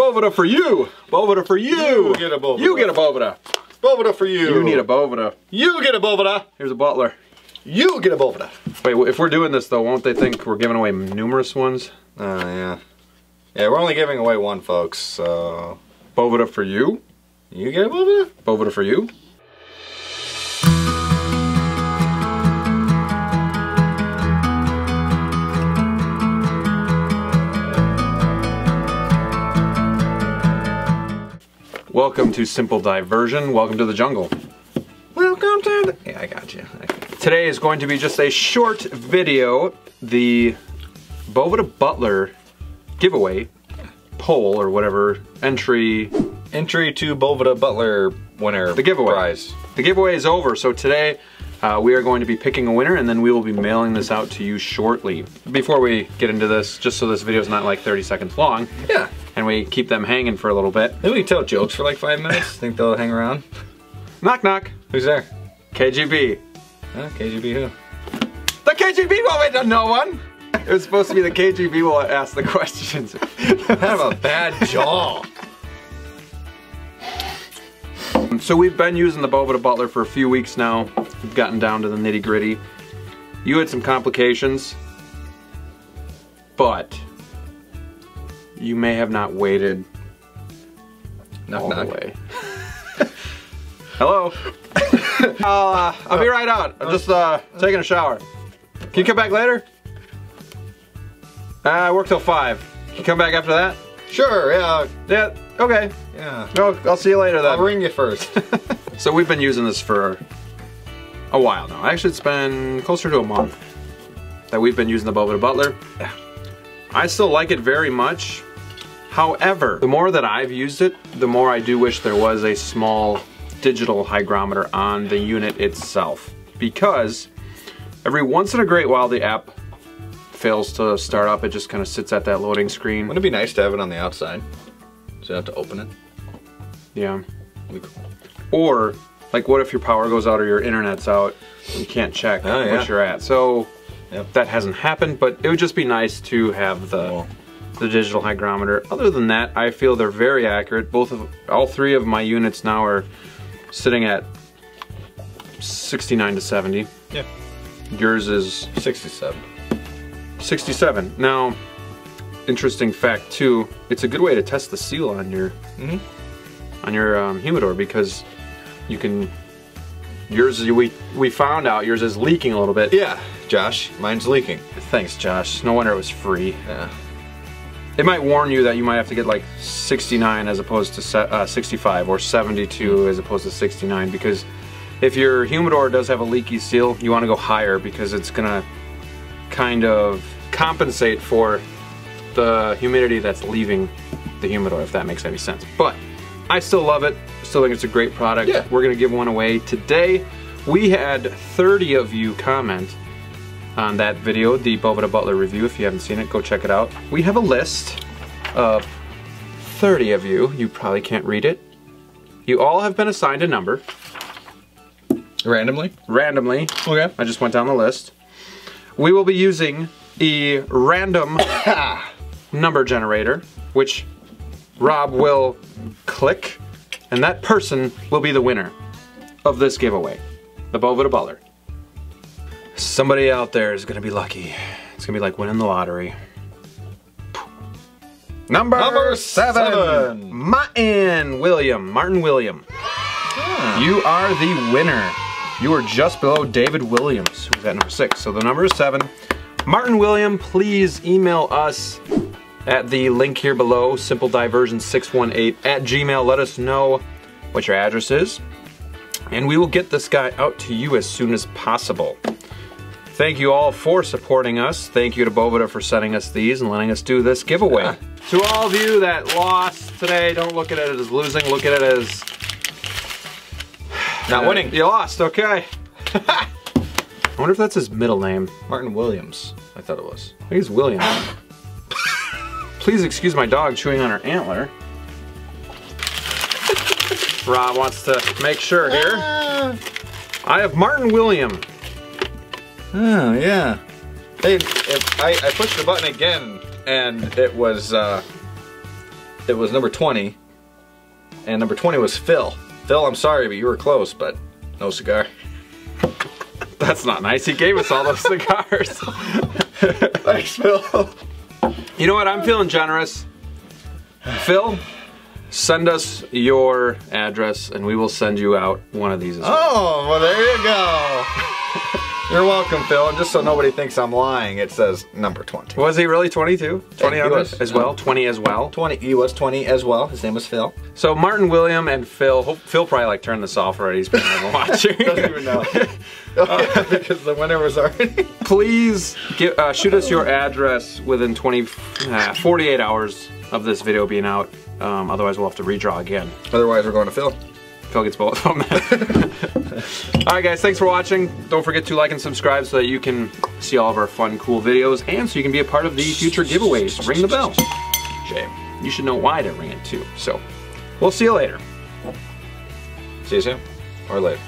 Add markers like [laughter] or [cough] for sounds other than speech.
Boveda for you. Boveda for you. You get a Boveda. You get a Boveda. Boveda for you. You need a Boveda. You get a Boveda. Here's a Butler. You get a Boveda. Wait, if we're doing this though, won't they think we're giving away numerous ones? Oh, yeah. Yeah, we're only giving away one, folks, so... Boveda for you. You get a Boveda? Boveda for you. Welcome to Simple Diversion. Welcome to the jungle. Welcome to the... Yeah, I got you. Today is going to be just a short video. The Boveda Butler giveaway poll or whatever entry. Entry to Boveda Butler winner The giveaway. prize. The giveaway is over, so today uh, we are going to be picking a winner and then we will be mailing this out to you shortly. Before we get into this, just so this video is not like 30 seconds long, Yeah. And we keep them hanging for a little bit. Maybe we tell jokes for like five minutes. [laughs] Think they'll hang around? Knock knock, Who's there? KGB. Huh? KGB who? The KGB will wait no one! It was supposed to be the KGB will ask the questions. I [laughs] Have a bad jaw. So we've been using the Boveda Butler for a few weeks now. We've gotten down to the nitty gritty. You had some complications, but you may have not waited Knock all knock. the way. [laughs] Hello. I'll, uh, I'll be right out. I'm just uh, taking a shower. Can you come back later? Uh, I work till five. Can you come back after that? Sure, yeah. Yeah. Okay. Yeah. No, I'll see you later then. I'll ring you first. [laughs] So we've been using this for a while now. Actually, it's been closer to a month that we've been using the Boveda Butler. Yeah. I still like it very much. However, the more that I've used it, the more I do wish there was a small digital hygrometer on the unit itself. Because every once in a great while the app fails to start up, it just kind of sits at that loading screen. Wouldn't it be nice to have it on the outside? So you have to open it? Yeah. That'd be cool. Or, like, what if your power goes out or your internet's out you can't check Oh, yeah. what you're at? So, Yep. that hasn't happened, but it would just be nice to have the, Cool. The digital hygrometer. Other than that, I feel they're very accurate. Both of, all three of my units now are sitting at 69 to 70. Yeah. Yours is 67. 67. Now, interesting fact too, it's a good way to test the seal on your Mhm. on your um, humidor because you can yours we we found out yours is leaking a little bit. Yeah, Josh, mine's leaking. Thanks, Josh. No wonder it was free. Yeah. It might warn you that you might have to get like 69 as opposed to uh, 65 or 72 as opposed to 69 because if your humidor does have a leaky seal, you want to go higher because it's gonna kind of compensate for the humidity that's leaving the humidor, if that makes any sense. But I still love it. Still think it's a great product. Yeah. We're gonna give one away today. We had 30 of you comment on that video, the Boveda Butler review. If you haven't seen it, go check it out. We have a list of 30 of you. You probably can't read it. You all have been assigned a number Randomly? randomly. Okay. I just went down the list. We will be using a random [laughs] number generator, which Rob will click, and that person will be the winner of this giveaway, the Boveda Butler. Somebody out there is gonna be lucky. It's gonna be like winning the lottery. Number, Number seven, seven. Martin William. Martin William. Hmm. You are the winner. You are just below David Williams, who's at number six. So the number is seven. Martin William, please email us at the link here below, simplediversion618 at gmail. Let us know what your address is, and we will get this guy out to you as soon as possible. Thank you all for supporting us. Thank you to Boveda for sending us these and letting us do this giveaway. To all of you that lost today, don't look at it as losing, look at it as Not uh, winning. you lost, okay. [laughs] I wonder if that's his middle name. Martin Williams. I thought it was. I think it's William. Please excuse my dog chewing on her antler. [laughs] Rob wants to make sure here. I have Martin William. Oh, yeah. Hey, if I, I pushed the button again and it was, uh, it was number 20. And number 20 was Phil. Phil, I'm sorry, but you were close, but no cigar. [laughs] That's not nice. He gave us all those [laughs] cigars. [laughs] Thanks, Phil. you know what? I'm feeling generous. Phil, send us your address and we will send you out one of these as well. Oh, well, there you go. You're welcome, Phil. And just so nobody thinks I'm lying, it says number 20. Was he really 22? 20 he was. as well? 20 as well? 20. He was 20 as well. His name was Phil. So Martin William and Phil, hope, Phil probably like turned this off already. He's been [laughs] watching. Doesn't even know. Oh, [laughs] [laughs] because the winner was already. Please give, uh, shoot us your address within 20, uh, 48 hours of this video being out. Um, otherwise, we'll have to redraw again. Otherwise, we're going to Phil. Phil gets both of them. all right, guys, thanks for watching. Don't forget to like and subscribe so that you can see all of our fun, cool videos, and so you can be a part of the future giveaways. Ring the bell. Jay, You should know why to ring it too. So, we'll see you later. See you soon. Or later.